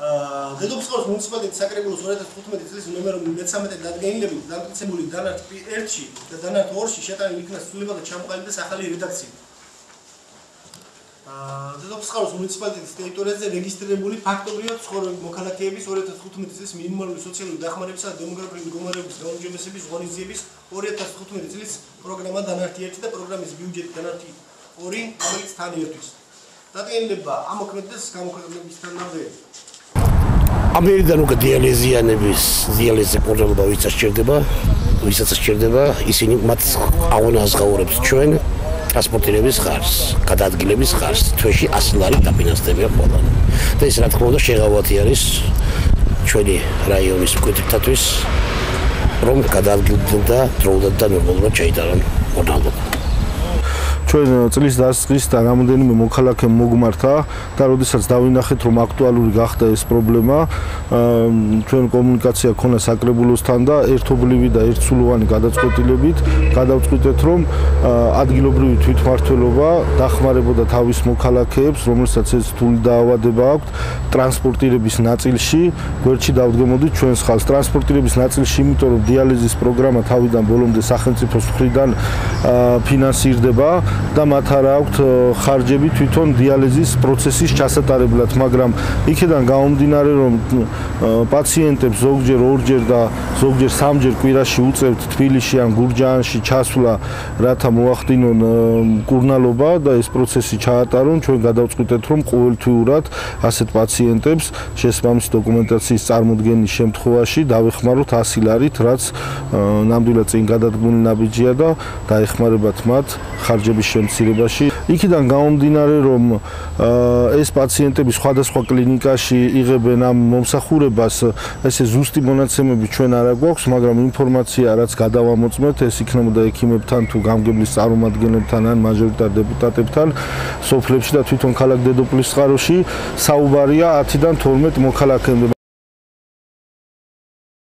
დედოფლისწყლის მუნიციპალიტეტის საკრებულოს 2015 წლის ნომერ 13 დადგენილებით დამტკიცებული დანარჩ 1-ში და დანარჩ 2-ში შეტანილ იქნა სრულიად ჩამოყალიბდეს ახალი რედაქცია. აა დედოფლისწყლის მუნიციპალიტეტის ტერიტორიაზე რეგისტრირებული ფაქტობრივად ცხოვრობენ მოქალაქეების 2015 წლის მინიმალური სოციალური დახმარებისა და დემოგრაფიული მდგომარეობის გაუმჯობესების ღონისძიების 2015 წლის პროგრამა დანარჩ 1 და პროგრამის ბიუჯეტი დანარჩ 2, რომელიც თან ერთვის. დადგენილება ამოქმედდეს გამოქვეყნებისთანავე ამერიდან უკვე დიალეზიანების დიალეზე პრობლემა ვისაც სჭირდება, ვისაც სჭირდება, ისინი მათ აღონაზღაურებს ჩვენ ტრანსპორტირების ხარს, გადაადგილების ხარს, თვეში 100 ლარი დაფინანსდება ყველა. და ეს რა თქმა უნდა შეღავათი არის ჩვენი რაიონის მკვიდრთათვის, რომ გადაადგილდნენ და დროულად და ნორმალურად ჩაიტარონ მონალოგ. ჩვენ წლის დასწრის და რამოდენიმე მოქალაქე მოგმართა და როდესაც დავინახეთ რომ აქტუალური გახდა ეს პრობლემა ჩვენ კომუნიკაცია ქონა საკრებულოსთან და ერთობლივი და ერთსულოვანი გადაწყვეტილებით გადავწყვიტეთ რომ ადგილობრივი თვითმართველობა დახმარებოდა თავის მოქალაქეებს რომელსაც ეს თული დაავადება აქვს ტრანსპორტირების ნაწილში გვერდში დავდგემოდით ჩვენს ხალხს. ტრანსპორტირების ნაწილში იმიტომ რომ დიალიზის პროგრამა თავიდან ბოლომდე სახელმწიფოს მხრიდან ფინანსირდება და მათ არ აქვთ ხარჯები თვითონ დიალიზის პროცესის ჩასატარებლად, მაგრამ იქიდან გამომდინარე რომ პაციენტებს ზოგჯერ ორჯერ და ზოგჯერ სამჯერ კვირაში უწევთ თბილისში ან გურჯაანში ჩასვლა, რათა მოახდინონ კურნალობა და ეს პროცესი ჩაატარონ, ჩვენ გადავწყვიტეთ რომ ყოველთვიურად ასეთ პაციენტებს შესაბამისი დოკუმენტაციის წარმოქმნის შემთხვევაში დავეხმაროთ 100 ლარით, რაც ნამდვილად წინ გადადგმული ნაბიჯია და დაეხმარებათ მათ ხარჯების შემცირებაში. იქიდან გამომდინარე, რომ ეს პაციენტები სხვადასხვა კლინიკაში იღებენ ამ მომსახურებას, ესე ზუსტი მონაცემები ჩვენ არ აგვაქვს, მაგრამ ინფორმაცია რაც გადავამოწმეთ, ეს იქნებოდა ექიმებთან თუ გამგებლის წარმომადგენლებთან ან მაჟორიტარ დეპუტატებთან სოფლებში და თვითონ ქალაქ დედოფლის წყაროში საუბარია 10-დან 12 მოქალაქემდე